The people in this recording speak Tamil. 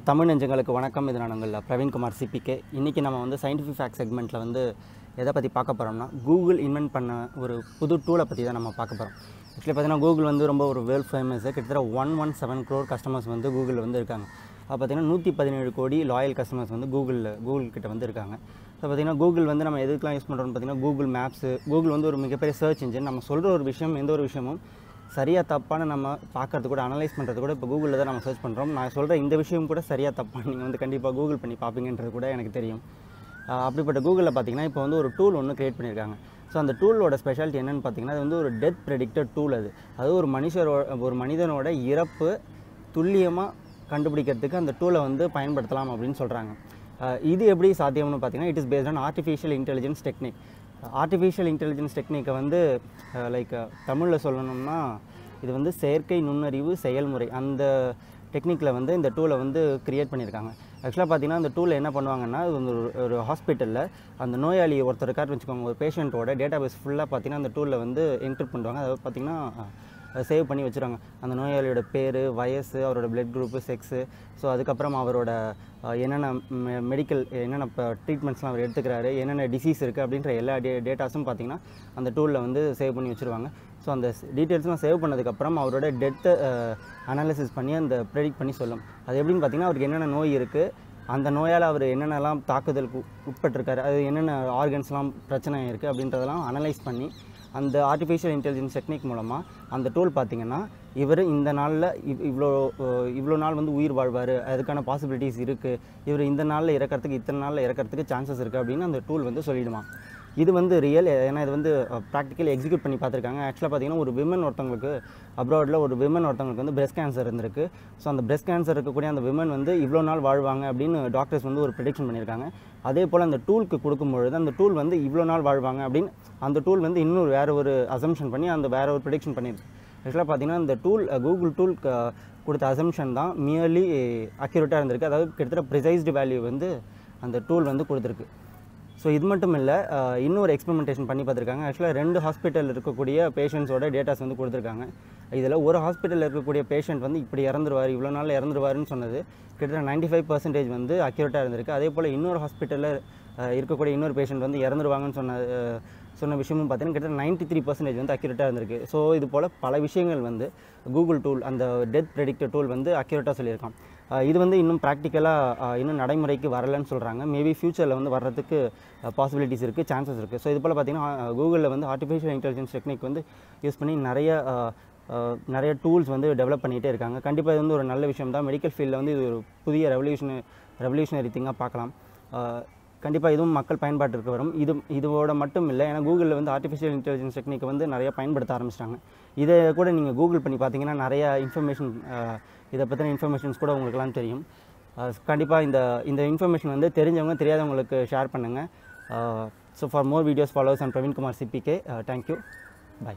தமிழ் நெஞ்சங்களுக்கு வணக்கம். இது நான் உங்கள் பிரவீன்குமார் சிபிகே இன்றைக்கி நம்ம வந்து சயின்டிஃபிக் ஃபேக்ட் செக்மெண்ட்டில் வந்து எதை பற்றி பார்க்க போகிறோம்னா கூகுள் இன்வென்ட் பண்ண ஒரு புது டூலை பற்றி தான் நம்ம பார்க்க போகிறோம் ஆக்சுவலி பார்த்தீங்கன்னா கூகுள் வந்து ரொம்ப ஒரு வேர்ல்ட் ஃபேமஸ் கிட்டத்தட்ட one one seven crore customers வந்து கூகுளில் வந்து இருக்காங்க. அப்போ பார்த்தீங்கன்னா நூற்றி பதினேழு கோடி லாயல் கஸ்டமர்ஸ் வந்து கூகுளில் கூகுள் கிட்ட வந்து இருக்காங்க. ஸோ பார்த்தீங்கன்னா கூகுள் வந்து நம்ம எதுக்கெலாம் யூஸ் பண்ணுறோம்னு பார்த்தீங்கன்னா கூகுள் மேப்ஸு கூகுள் வந்து ஒரு மிகப்பெரிய சர்ச் இன்ஜின் நம்ம சொல்கிற ஒரு விஷயம் எந்த ஒரு விஷயமும் சரியாக தப்பான நம்ம பார்க்கறது கூட அனலைஸ் பண்ணுறது கூட இப்போ கூகுளில் தான் நம்ம சர்ச் பண்ணுறோம் நான் சொல்கிற இந்த விஷயம் கூட சரியாக தப்பாக நீங்கள் வந்து கண்டிப்பாக கூகுள் பண்ணி பார்ப்பீங்கன்றது கூட எனக்கு தெரியும். அப்படிப்பட்ட கூகுளில் பார்த்தீங்கன்னா இப்போ வந்து ஒரு டூல் ஒன்று க்ரியேட் பண்ணியிருக்காங்க ஸோ அந்த டூலோட ஸ்பெஷாலிட்டி என்னென்னு பார்த்தீங்கன்னா அது வந்து ஒரு டெத் ப்ரெடிக்டட் டூல் அது. அது ஒரு மனுஷரோட ஒரு மனிதனோட இறப்பு துல்லியமாக கண்டுபிடிக்கிறதுக்கு அந்த டூலை வந்து பயன்படுத்தலாம் அப்படின்னு சொல்கிறாங்க இது எப்படி சாத்தியம்னு பார்த்தீங்கன்னா it is based on artificial intelligence technique artificial intelligence டெக்னிக்கை வந்து லைக் தமிழில் சொல்லணும்னா இது வந்து செயற்கை நுண்ணறிவு செயல்முறை. அந்த டெக்னிக்கில் வந்து இந்த டூலை வந்து க்ரியேட் பண்ணியிருக்காங்க. ஆக்சுவலாக பார்த்தீங்கன்னா அந்த டூலில் என்ன பண்ணுவாங்கன்னா இது வந்து ஒரு ஒரு ஹாஸ்பிட்டலில் அந்த நோயாளி ஒருத்தர் இருக்காருன்னு வச்சுக்கோங்க ஒரு பேஷண்ட்டோட டேட்டா பேஸ் ஃபுல்லாக பார்த்தீங்கன்னா அந்த டூலில் வந்து என்ட்ரு பண்ணுவாங்க அதாவது பார்த்தீங்கன்னா சேவ் பண்ணி வச்சுருவாங்க. அந்த நோயாளியோட பேர் வயசு அவரோட பிளட் குரூப்பு செக்ஸு ஸோ அதுக்கப்புறம் அவரோட என்னென்ன மெடிக்கல் என்னென்ன இப்போ ட்ரீட்மெண்ட்ஸ்லாம் அவர் எடுத்துக்கிறாரு என்னென்ன டிசீஸ் இருக்குது அப்படின்ற எல்லா டே டேட்டாஸும் பார்த்தீங்கன்னா அந்த டூலில் வந்து சேவ் பண்ணி வச்சுருவாங்க. ஸோ அந்த டீட்டெயில்ஸ்லாம் சேவ் பண்ணதுக்கப்புறம் அவரோட டெத்தை அனாலிசிஸ் பண்ணி அந்த ப்ரெடிக்ட் பண்ணி சொல்லும். அது எப்படின்னு பார்த்தீங்கன்னா அவருக்கு என்னென்ன நோய் இருக்குது அந்த நோயால் அவர் என்னென்னலாம் தாக்குதலுக்கு உட்பட்டிருக்காரு அது என்னென்ன ஆர்கன்ஸ்லாம் பிரச்சனை இருக்குது அப்படின்றதெல்லாம் அனலைஸ் பண்ணி அந்த ஆர்டிஃபிஷியல் இன்டெலிஜென்ஸ் டெக்னிக் மூலமாக அந்த டூல் பார்த்திங்கன்னா இவர் இந்த நாளில் இவ் இவ்வளோ இவ்வளோ நாள் வந்து உயிர் வாழ்வார் அதுக்கான பாசிபிலிட்டிஸ் இருக்குது இவர் இந்த நாளில் இறக்கறதுக்கு இத்தனை நாளில் இறக்கறதுக்கு சான்சஸ் இருக்குது அப்படின்னு அந்த டூல் வந்து சொல்லிவிடுவான் இது வந்து ரியல் ஏன்னா இது வந்து ப்ராக்டிக்கலி எக்ஸிக்யூட் பண்ணி பார்த்துருக்காங்க. ஆக்சுவலாக பார்த்தீங்கன்னா ஒரு விமன் ஒருத்தவங்களுக்கு அப்ராடில் ஒரு விமன் ஒருத்தவங்களுக்கு வந்து breast கேன்சர் இருந்திருக்கு. ஸோ அந்த breast கேன்சர் இருக்கக்கூடிய அந்த விமன் வந்து இவ்வளோ நாள் வாழ்வாங்க அப்படின்னு டாக்டர்ஸ் வந்து ஒரு ப்ரிடிக்ஷன் பண்ணியிருக்காங்க. அதே போல் அந்த டூலுக்கு கொடுக்கும்பொழுது அந்த டூல் வந்து இவ்வளோ நாள் வாழ்வாங்க அப்படின்னு அந்த டூல் வந்து இன்னும் வேறு ஒரு அசம்ஷன் பண்ணி அந்த வேறு ஒரு ப்ரிடிக்ஷன் பண்ணியிருக்கு. ஆக்சுவலாக பார்த்தீங்கன்னா இந்த டூல் கூகுள் டூல் கொடுத்த அசம்ஷன் தான் மியர்லி அக்யூரேட்டாக இருந்திருக்கு. அதாவது கிட்டத்தட்ட ப்ரிசைஸ்டு வேல்யூ வந்து அந்த டூல் வந்து கொடுத்துருக்கு. ஸோ இது மட்டும் இல்லை இன்னொரு எக்ஸ்பெரிமெண்டேஷன் பண்ணி பார்த்துருக்காங்க. ஆக்சுவலாக ரெண்டு ஹாஸ்பிட்டல் இருக்கக்கூடிய பேஷண்ட்ஸோட டேட்டாஸ் வந்து கொடுத்துருக்காங்க. இதில் ஒரு ஹாஸ்பிட்டலில் இருக்கக்கூடிய பேஷண்ட் வந்து இப்படி இறந்துருவார் இவ்வளோ நாள் இறந்துருவாருன்னு சொன்னது. கிட்டத்தட்ட 95% ஃபைவ் பர்சன்டேஜ் வந்து அக்யூரேட்டாக இருந்திருக்கு. அதே போல் இன்னொரு ஹாஸ்பிட்டலில் இருக்கக்கூடிய இன்னொரு பேஷண்ட் வந்து இறந்துருவாங்கன்னு சொன்ன சொன்ன விஷயமும் பார்த்தீங்கன்னா கிட்டத்தட்ட 93% த்ரீ பர்சன்டேஜ் வந்து அக்யூரேட்டாக இருந்திருக்கு. ஸோ இது போல் பல விஷயங்கள் வந்து கூகுள் டூல் அந்த டெத் ப்ரெடிக்டர் டூல் வந்து அக்யூரேட்டாக சொல்லியிருக்கான். இது வந்து இன்னும் ப்ராக்டிக்கலாக இன்னும் நடைமுறைக்கு வரலன்னு சொல்கிறாங்க மேபி ஃப்யூச்சரில் வந்து வர்றதுக்கு பாசிபிலிட்டிஸ் இருக்குது சான்சஸ் இருக்குது ஸோ இது போல் பார்த்தீங்கன்னா கூகுளில் வந்து ஆர்டிஃபிஷியல் இன்டெலிஜென்ஸ் டெக்னிக் வந்து யூஸ் பண்ணி நிறைய நிறைய டூல்ஸ் வந்து டெவலப் பண்ணிகிட்டே இருக்காங்க. கண்டிப்பாக இது வந்து ஒரு நல்ல விஷயம் தான் மெடிக்கல் ஃபீல்டில் வந்து இது ஒரு புதிய ரெவல்யூஷன் ரெவல்யூஷனரி திங்காக பார்க்கலாம். கண்டிப்பாக இதுவும் மக்கள் பயன்பாட்டிற்கு வரும். இது இதோட மட்டும் இல்லை ஏன்னா கூகுளில் வந்து ஆர்டிஃபிஷியல் இன்டெலிஜென்ஸ் டெக்னிக்கை வந்து நிறைய பயன்படுத்த ஆரம்பிச்சிட்டாங்க. இதை கூட நீங்கள் கூகுள் பண்ணி பார்த்தீங்கன்னா நிறைய இன்ஃபர்மேஷன் இதை பற்றின இன்ஃபர்மேஷன்ஸ் கூட உங்களுக்குலாம் தெரியும். கண்டிப்பாக இந்த இந்த இன்ஃபர்மேஷன் வந்து தெரிஞ்சவங்க தெரியாதவங்களுக்கு ஷேர் பண்ணுங்கள் so for more videos follow us and Praveen Kumar CBK thank you bye